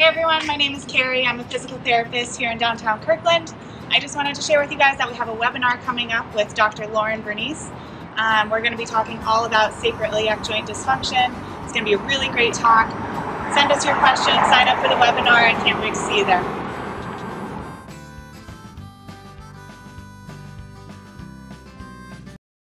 Hey everyone, my name is Kerri. I'm a physical therapist here in downtown Kirkland. I just wanted to share with you guys that we have a webinar coming up with Dr. Lauren Vernese. Um, we're going to be talking all about sacral iliac joint dysfunction. It's going to be a really great talk. Send us your questions, sign up for the webinar, and can't wait to see you there.